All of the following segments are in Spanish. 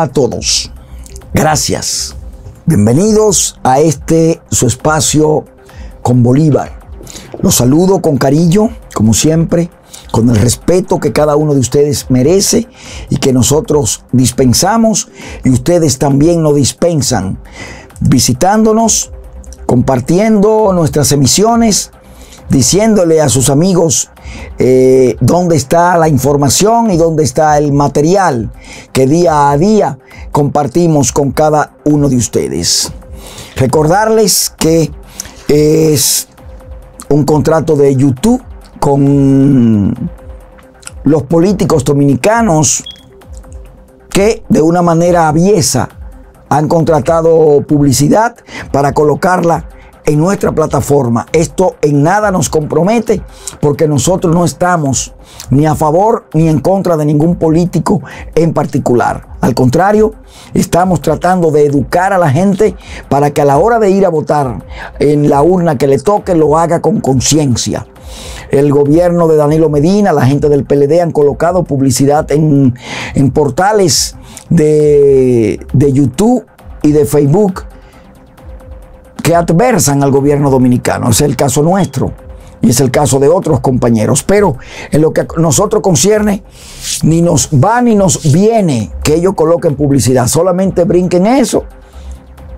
A todos. Gracias. Bienvenidos a este su espacio con Bolívar. Los saludo con cariño, como siempre, con el respeto que cada uno de ustedes merece y que nosotros dispensamos y ustedes también nos dispensan, visitándonos, compartiendo nuestras emisiones, diciéndole a sus amigos eh, dónde está la información y dónde está el material que día a día compartimos con cada uno de ustedes. Recordarles que es un contrato de YouTube con los políticos dominicanos que de una manera aviesa han contratado publicidad para colocarla en nuestra plataforma. Esto en nada nos compromete porque nosotros no estamos ni a favor ni en contra de ningún político en particular. Al contrario, estamos tratando de educar a la gente para que a la hora de ir a votar en la urna que le toque lo haga con conciencia. El gobierno de Danilo Medina, la gente del PLD han colocado publicidad en, en portales de, de YouTube y de Facebook que adversan al gobierno dominicano. Es el caso nuestro y es el caso de otros compañeros. Pero en lo que a nosotros concierne, ni nos va ni nos viene que ellos coloquen publicidad. Solamente brinquen eso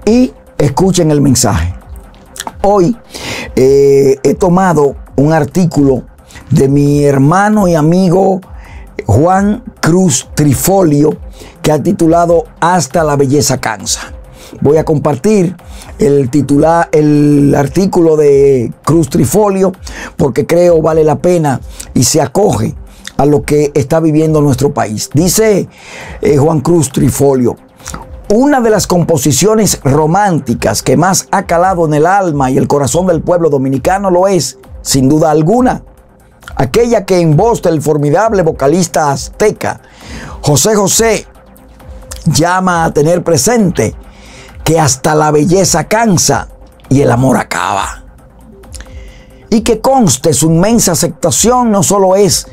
y escuchen el mensaje. Hoy eh, he tomado un artículo de mi hermano y amigo Juan Cruz Trifolio que ha titulado Hasta la belleza cansa. Voy a compartir el titular, el artículo de Cruz Trifolio, porque creo vale la pena y se acoge a lo que está viviendo nuestro país. Dice eh, Juan Cruz Trifolio, una de las composiciones románticas que más ha calado en el alma y el corazón del pueblo dominicano lo es, sin duda alguna, aquella que en voz del formidable vocalista azteca José José llama a tener presente que hasta la belleza cansa y el amor acaba. Y que conste su inmensa aceptación no solo es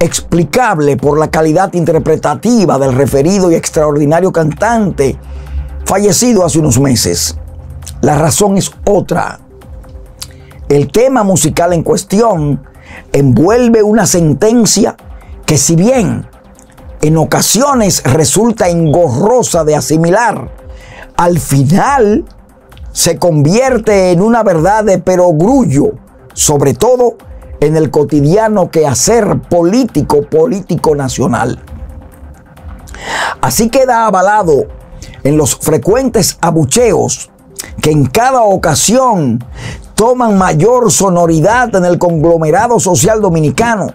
explicable por la calidad interpretativa del referido y extraordinario cantante fallecido hace unos meses. La razón es otra. El tema musical en cuestión envuelve una sentencia que si bien en ocasiones resulta engorrosa de asimilar, al final se convierte en una verdad de perogrullo, sobre todo en el cotidiano quehacer político, político nacional. Así queda avalado en los frecuentes abucheos que en cada ocasión toman mayor sonoridad en el conglomerado social dominicano,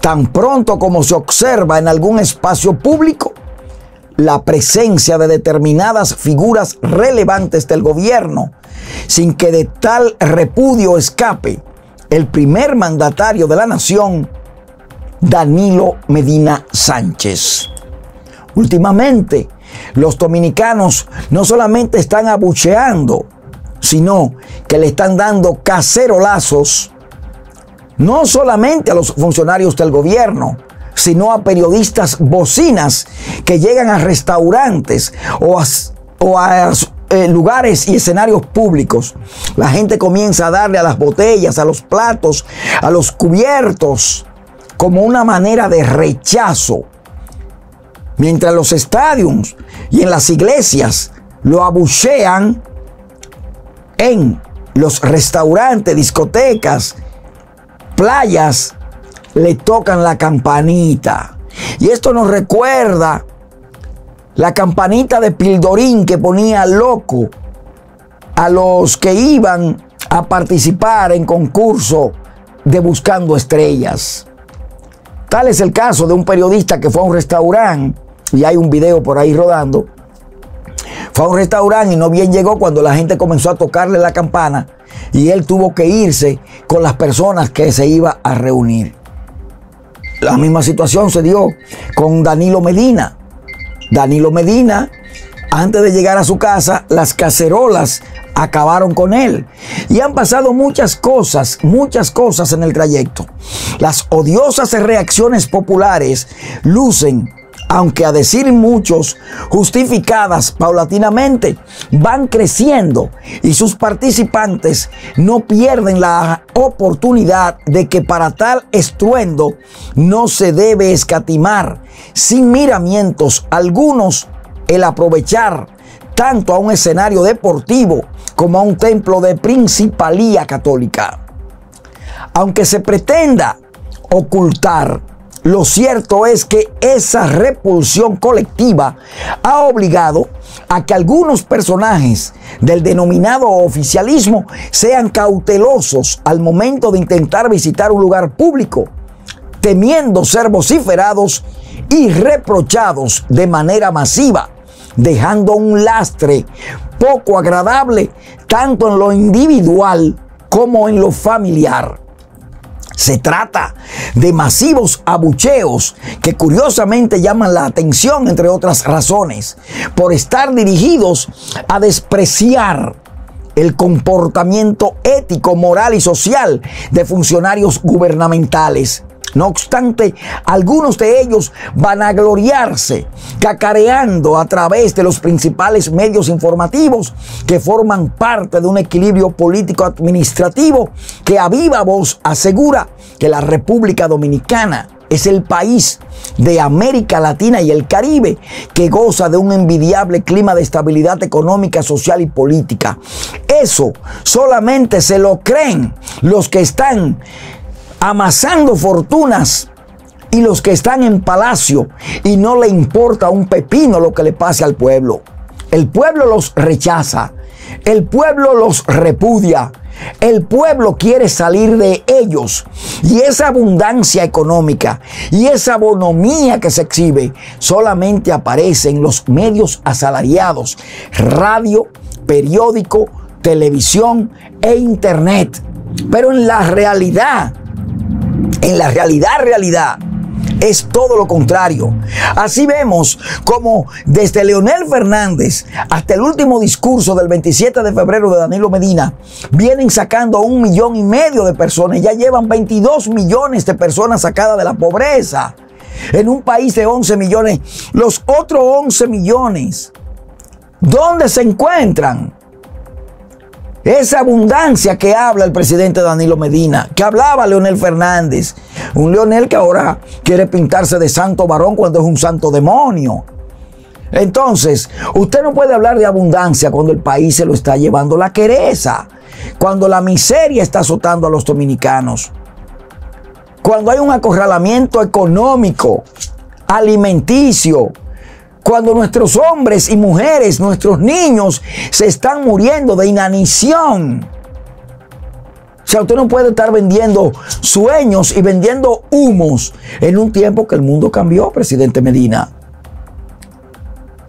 tan pronto como se observa en algún espacio público la presencia de determinadas figuras relevantes del gobierno, sin que de tal repudio escape el primer mandatario de la nación, Danilo Medina Sánchez. Últimamente, los dominicanos no solamente están abucheando, sino que le están dando cacerolazos, no solamente a los funcionarios del gobierno, sino a periodistas bocinas que llegan a restaurantes o a, eh, lugares y escenarios públicos. La gente comienza a darle a las botellas, a los platos, a los cubiertos, como una manera de rechazo. Mientras los estadios y en las iglesias lo abuchean en los restaurantes, discotecas, playas, le tocan la campanita. Y esto nos recuerda la campanita de Pildorín que ponía loco a los que iban a participar en concurso de Buscando Estrellas. Tal es el caso de un periodista que fue a un restaurante, y hay un video por ahí rodando, fue a un restaurante y no bien llegó cuando la gente comenzó a tocarle la campana y él tuvo que irse con las personas que se iba a reunir. La misma situación se dio con Danilo Medina. Danilo Medina, antes de llegar a su casa, las cacerolas acabaron con él. Y han pasado muchas cosas, muchas cosas en el trayecto. Las odiosas reacciones populares lucen aunque a decir muchos, justificadas paulatinamente, van creciendo y sus participantes no pierden la oportunidad de que para tal estruendo no se debe escatimar sin miramientos algunos el aprovechar tanto a un escenario deportivo como a un templo de principalía católica. Aunque se pretenda ocultar lo cierto es que esa repulsión colectiva ha obligado a que algunos personajes del denominado oficialismo sean cautelosos al momento de intentar visitar un lugar público, temiendo ser vociferados y reprochados de manera masiva, dejando un lastre poco agradable tanto en lo individual como en lo familiar. Se trata de masivos abucheos que curiosamente llaman la atención, entre otras razones, por estar dirigidos a despreciar el comportamiento ético, moral y social de funcionarios gubernamentales no obstante, algunos de ellos van a gloriarse, cacareando a través de los principales medios informativos que forman parte de un equilibrio político administrativo que a viva voz asegura que la República Dominicana es el país de América Latina y el Caribe que goza de un envidiable clima de estabilidad económica, social y política. Eso solamente se lo creen los que están amasando fortunas y los que están en palacio y no le importa un pepino lo que le pase al pueblo. El pueblo los rechaza, el pueblo los repudia, el pueblo quiere salir de ellos y esa abundancia económica y esa bonomía que se exhibe solamente aparece en los medios asalariados, radio, periódico, televisión e internet. Pero en la realidad, en la realidad, realidad, es todo lo contrario. Así vemos como desde Leonel Fernández hasta el último discurso del 27 de febrero de Danilo Medina, vienen sacando un millón y medio de personas. Ya llevan 22 millones de personas sacadas de la pobreza. En un país de 11 millones, los otros 11 millones, ¿dónde se encuentran? Esa abundancia que habla el presidente Danilo Medina, que hablaba Leonel Fernández. Un Leonel que ahora quiere pintarse de santo varón cuando es un santo demonio. Entonces, usted no puede hablar de abundancia cuando el país se lo está llevando la quereza, cuando la miseria está azotando a los dominicanos, cuando hay un acorralamiento económico, alimenticio, cuando nuestros hombres y mujeres, nuestros niños se están muriendo de inanición. O sea, usted no puede estar vendiendo sueños y vendiendo humos en un tiempo que el mundo cambió, presidente Medina.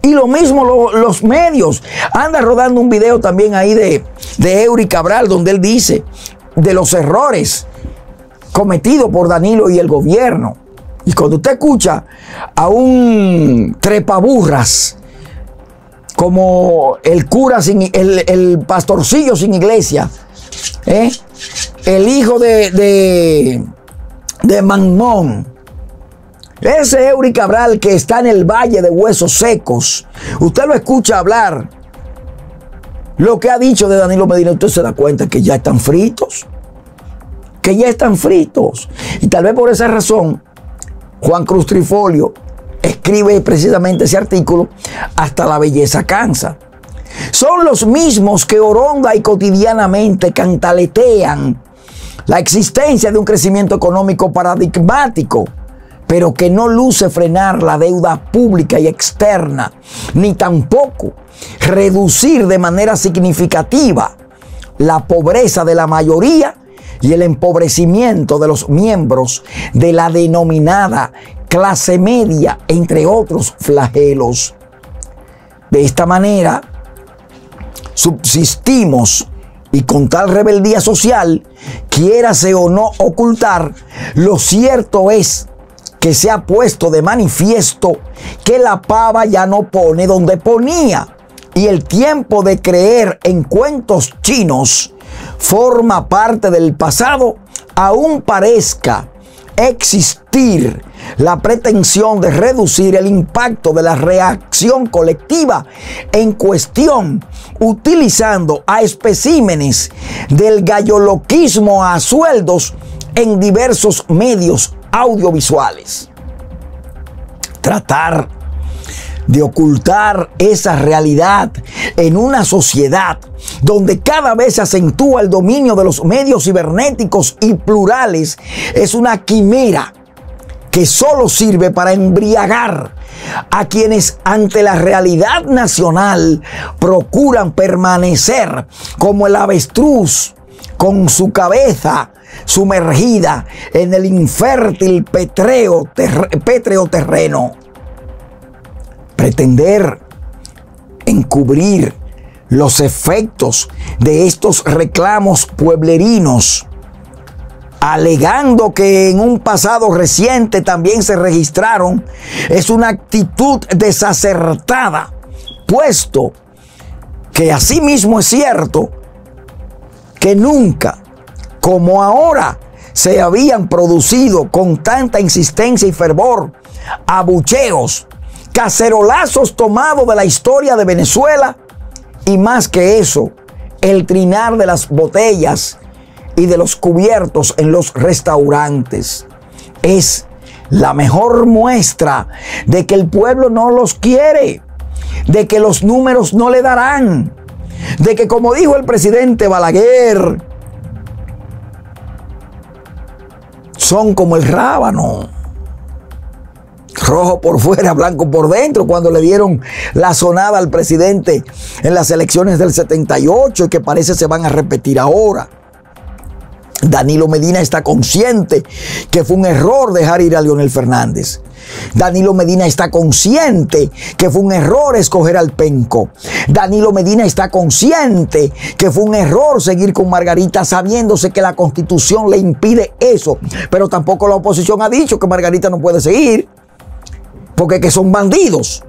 Y lo mismo los medios. Anda rodando un video también ahí de, de Eury Cabral, donde él dice de los errores cometidos por Danilo y el gobierno. Y cuando usted escucha a un trepaburras como el cura sin el, pastorcillo sin iglesia, ¿eh? el hijo de, de, de Manmón, ese Eury Cabral que está en el valle de huesos secos, usted lo escucha hablar. Lo que ha dicho de Danilo Medina, usted se da cuenta que ya están fritos. Que ya están fritos. Y tal vez por esa razón, Juan Cruz Trifolio escribe precisamente ese artículo, Hasta la belleza cansa. Son los mismos que oronda y cotidianamente cantaletean la existencia de un crecimiento económico paradigmático, pero que no luce frenar la deuda pública y externa, ni tampoco reducir de manera significativa la pobreza de la mayoría y el empobrecimiento de los miembros de la denominada clase media, entre otros flagelos. De esta manera, subsistimos y con tal rebeldía social, quiérase o no ocultar, lo cierto es que se ha puesto de manifiesto que la pava ya no pone donde ponía y el tiempo de creer en cuentos chinos forma parte del pasado, aún parezca existir la pretensión de reducir el impacto de la reacción colectiva en cuestión, utilizando a especímenes del galloloquismo a sueldos en diversos medios audiovisuales. Tratar de ocultar esa realidad en una sociedad donde cada vez se acentúa el dominio de los medios cibernéticos y plurales es una quimera que solo sirve para embriagar a quienes ante la realidad nacional procuran permanecer como el avestruz con su cabeza sumergida en el infértil pétreo terreno. Pretender encubrir los efectos de estos reclamos pueblerinos, alegando que en un pasado reciente también se registraron, es una actitud desacertada, puesto que asimismo es cierto que nunca como ahora se habían producido con tanta insistencia y fervor abucheos, cacerolazos tomados de la historia de Venezuela y más que eso, el trinar de las botellas y de los cubiertos en los restaurantes. Es la mejor muestra de que el pueblo no los quiere, de que los números no le darán, de que como dijo el presidente Balaguer, son como el rábano. Rojo por fuera, blanco por dentro, cuando le dieron la sonada al presidente en las elecciones del 78 y que parece se van a repetir ahora. Danilo Medina está consciente que fue un error dejar ir a Leonel Fernández. Danilo Medina está consciente que fue un error escoger al penco. Danilo Medina está consciente que fue un error seguir con Margarita sabiéndose que la constitución le impide eso. Pero tampoco la oposición ha dicho que Margarita no puede seguir. Porque que son bandidos.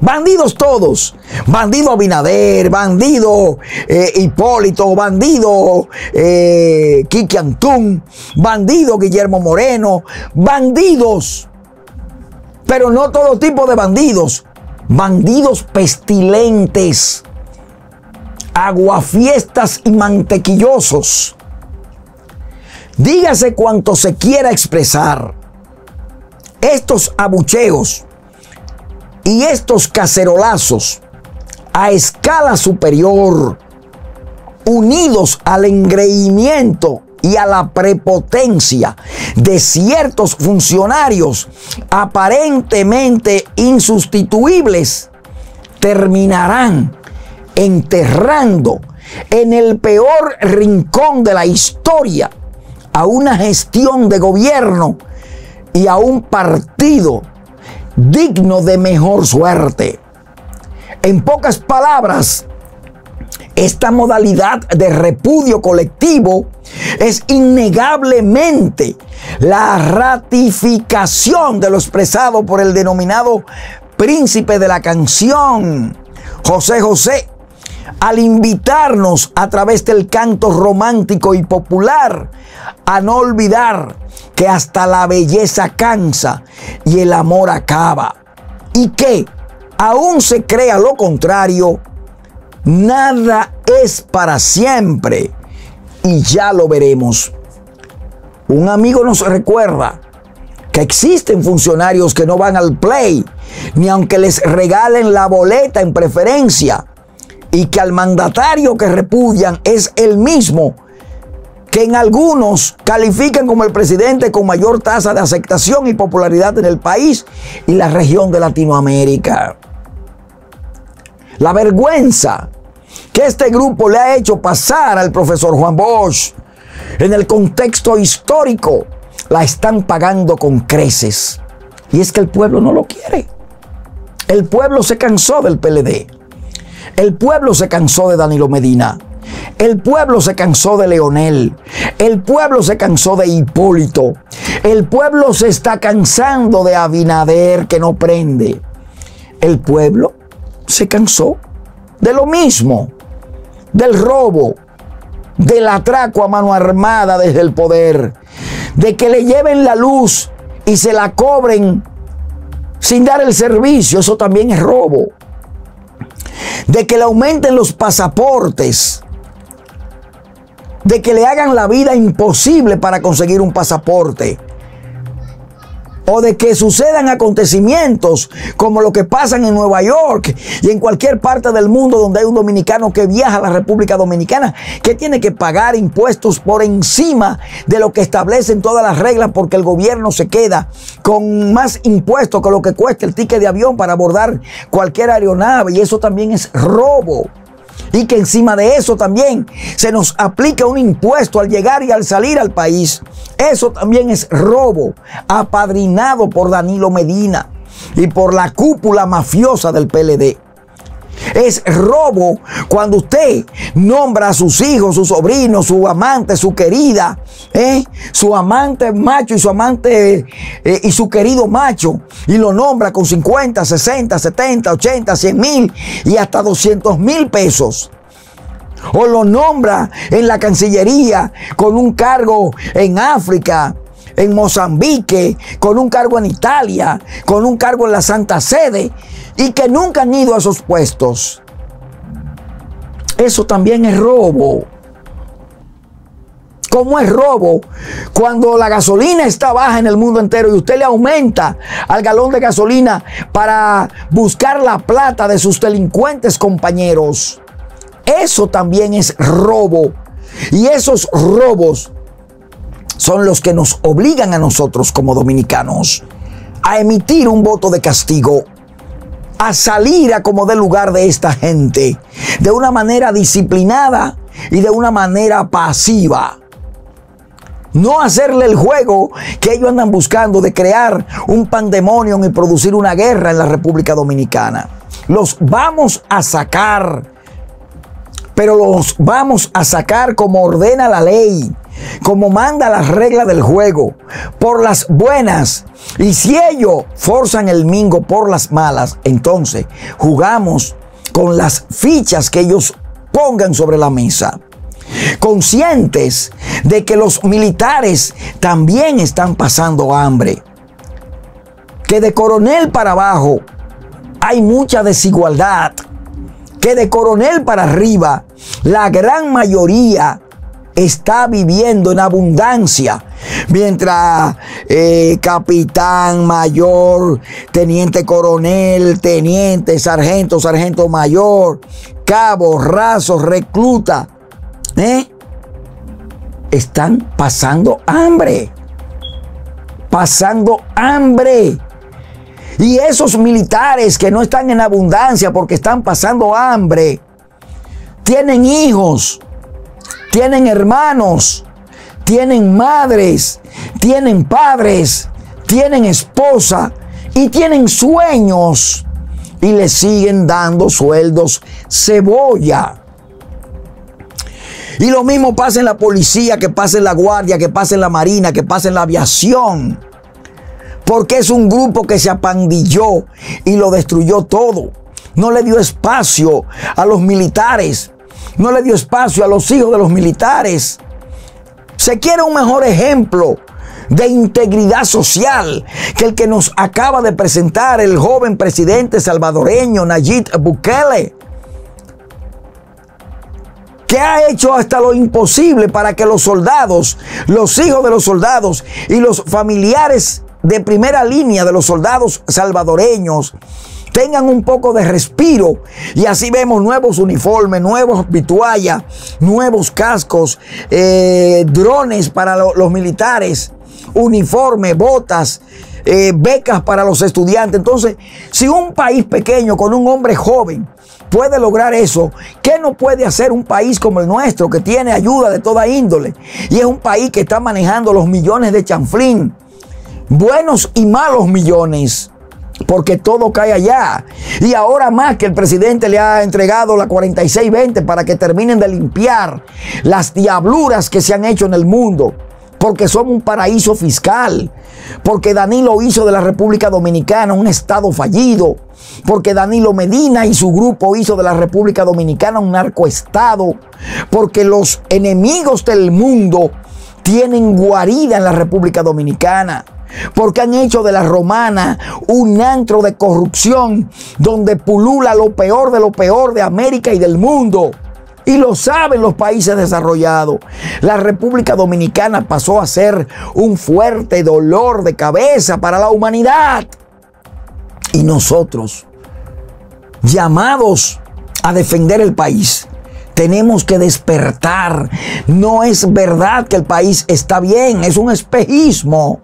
Bandidos todos. Bandido Abinader, bandido eh, Hipólito, bandido eh, Antún, bandido Guillermo Moreno, bandidos. Pero no todo tipo de bandidos. Bandidos pestilentes, aguafiestas y mantequillosos. Dígase cuanto se quiera expresar. Estos abucheos y estos cacerolazos a escala superior, unidos al engreimiento y a la prepotencia de ciertos funcionarios aparentemente insustituibles, terminarán enterrando en el peor rincón de la historia a una gestión de gobierno y a un partido digno de mejor suerte. En pocas palabras, esta modalidad de repudio colectivo es innegablemente la ratificación de lo expresado por el denominado príncipe de la canción, José José, al invitarnos a través del canto romántico y popular a no olvidar que hasta la belleza cansa y el amor acaba. Y que, aún se crea lo contrario, nada es para siempre. Y ya lo veremos. Un amigo nos recuerda que existen funcionarios que no van al play, ni aunque les regalen la boleta en preferencia, y que al mandatario que repudian es el mismo que en algunos califican como el presidente con mayor tasa de aceptación y popularidad en el país y la región de Latinoamérica. La vergüenza que este grupo le ha hecho pasar al profesor Juan Bosch en el contexto histórico la están pagando con creces. Y es que el pueblo no lo quiere. El pueblo se cansó del PLD. El pueblo se cansó de Danilo Medina. El pueblo se cansó de Leonel. El pueblo se cansó de Hipólito. El pueblo se está cansando de Abinader que no prende. El pueblo se cansó de lo mismo, del robo, del atraco a mano armada desde el poder, de que le lleven la luz y se la cobren sin dar el servicio, eso también es robo. De que le aumenten los pasaportes, de que le hagan la vida imposible para conseguir un pasaporte. O de que sucedan acontecimientos como lo que pasan en Nueva York y en cualquier parte del mundo donde hay un dominicano que viaja a la República Dominicana, que tiene que pagar impuestos por encima de lo que establecen todas las reglas porque el gobierno se queda con más impuestos que lo que cuesta el ticket de avión para abordar cualquier aeronave. Y eso también es robo y que encima de eso también se nos aplica un impuesto al llegar y al salir al país. Eso también es robo, apadrinado por Danilo Medina y por la cúpula mafiosa del PLD. Es robo cuando usted nombra a sus hijos, su sobrino, su amante, su querida, ¿eh? su amante macho y su amante eh, y su querido macho, y lo nombra con 50, 60, 70, 80, 100 mil y hasta 200 mil pesos. O lo nombra en la Cancillería con un cargo en África, en Mozambique, con un cargo en Italia, con un cargo en la Santa Sede y que nunca han ido a esos puestos. Eso también es robo. ¿Cómo es robo? Cuando la gasolina está baja en el mundo entero y usted le aumenta al galón de gasolina para buscar la plata de sus delincuentes compañeros. Eso también es robo. Y esos robos son los que nos obligan a nosotros como dominicanos a emitir un voto de castigo, a salir a como de lugar de esta gente, de una manera disciplinada y de una manera pasiva. No hacerle el juego que ellos andan buscando de crear un pandemonio y producir una guerra en la República Dominicana. Los vamos a sacar, pero los vamos a sacar como ordena la ley como manda las reglas del juego, por las buenas. Y si ellos forzan el mingo por las malas, entonces jugamos con las fichas que ellos pongan sobre la mesa. Conscientes de que los militares también están pasando hambre. Que de coronel para abajo hay mucha desigualdad. Que de coronel para arriba la gran mayoría está viviendo en abundancia. Mientras eh, capitán, mayor, teniente coronel, teniente, sargento, sargento mayor, cabo, raso, recluta, ¿eh? están pasando hambre. Pasando hambre. Y esos militares que no están en abundancia porque están pasando hambre, tienen hijos, tienen hermanos, tienen madres, tienen padres, tienen esposa y tienen sueños y le siguen dando sueldos cebolla. Y lo mismo pasa en la policía, que pasa en la guardia, que pasa en la marina, que pasa en la aviación. Porque es un grupo que se apandilló y lo destruyó todo. No le dio espacio a los militares no le dio espacio a los hijos de los militares. Se quiere un mejor ejemplo de integridad social que el que nos acaba de presentar el joven presidente salvadoreño Nayib Bukele, que ha hecho hasta lo imposible para que los soldados, los hijos de los soldados y los familiares de primera línea de los soldados salvadoreños tengan un poco de respiro. Y así vemos nuevos uniformes, nuevos vituallas, nuevos cascos, eh, drones para los militares, uniformes, botas. Eh, becas para los estudiantes. Entonces, si un país pequeño con un hombre joven puede lograr eso, ¿qué no puede hacer un país como el nuestro que tiene ayuda de toda índole? Y es un país que está manejando los millones de chanflín, buenos y malos millones porque todo cae allá. Y ahora más que el presidente le ha entregado la 4620 para que terminen de limpiar las diabluras que se han hecho en el mundo, porque somos un paraíso fiscal, porque Danilo hizo de la República Dominicana un estado fallido, porque Danilo Medina y su grupo hizo de la República Dominicana un narcoestado, porque los enemigos del mundo tienen guarida en la República Dominicana porque han hecho de la romana un antro de corrupción donde pulula lo peor de lo peor de América y del mundo. Y lo saben los países desarrollados. La República Dominicana pasó a ser un fuerte dolor de cabeza para la humanidad. Y nosotros, llamados a defender el país, tenemos que despertar. No es verdad que el país está bien, es un espejismo.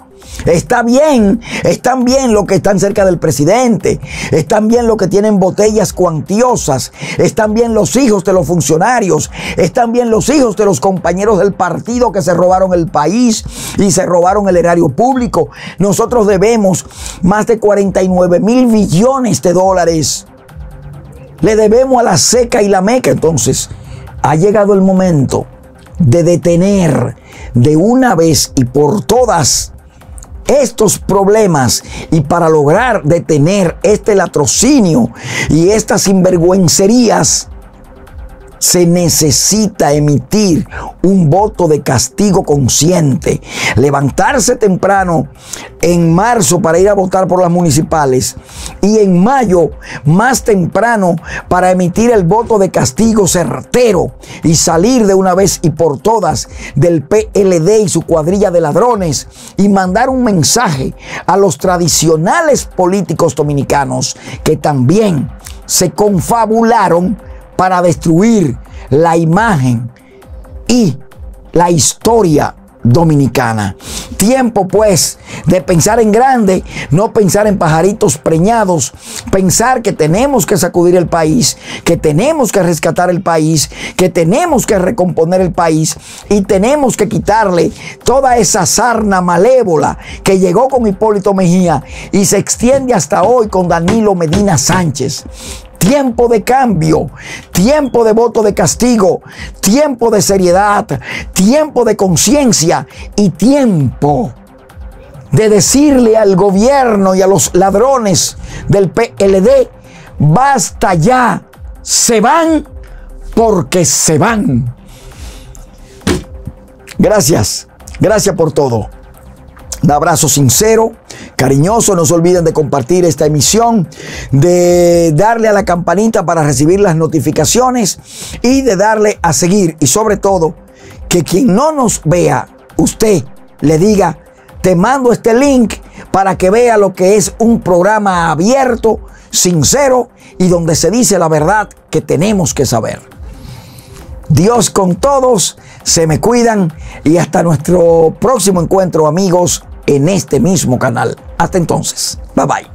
Está bien, están bien los que están cerca del presidente, están bien los que tienen botellas cuantiosas, están bien los hijos de los funcionarios, están bien los hijos de los compañeros del partido que se robaron el país y se robaron el erario público. Nosotros debemos más de 49 mil billones de dólares. Le debemos a la seca y la meca. Entonces, ha llegado el momento de detener de una vez y por todas estos problemas y para lograr detener este latrocinio y estas sinvergüencerías, se necesita emitir un voto de castigo consciente, levantarse temprano en marzo para ir a votar por las municipales y en mayo más temprano para emitir el voto de castigo certero y salir de una vez y por todas del PLD y su cuadrilla de ladrones y mandar un mensaje a los tradicionales políticos dominicanos que también se confabularon para destruir la imagen y la historia dominicana. Tiempo pues de pensar en grande, no pensar en pajaritos preñados, pensar que tenemos que sacudir el país, que tenemos que rescatar el país, que tenemos que recomponer el país y tenemos que quitarle toda esa sarna malévola que llegó con Hipólito Mejía y se extiende hasta hoy con Danilo Medina Sánchez tiempo de cambio, tiempo de voto de castigo, tiempo de seriedad, tiempo de conciencia y tiempo de decirle al gobierno y a los ladrones del PLD, basta ya, se van porque se van. Gracias, gracias por todo. Un abrazo sincero, cariñoso. No se olviden de compartir esta emisión, de darle a la campanita para recibir las notificaciones y de darle a seguir. Y sobre todo, que quien no nos vea, usted le diga, te mando este link para que vea lo que es un programa abierto, sincero y donde se dice la verdad que tenemos que saber. Dios con todos, se me cuidan y hasta nuestro próximo encuentro amigos en este mismo canal. Hasta entonces, bye bye.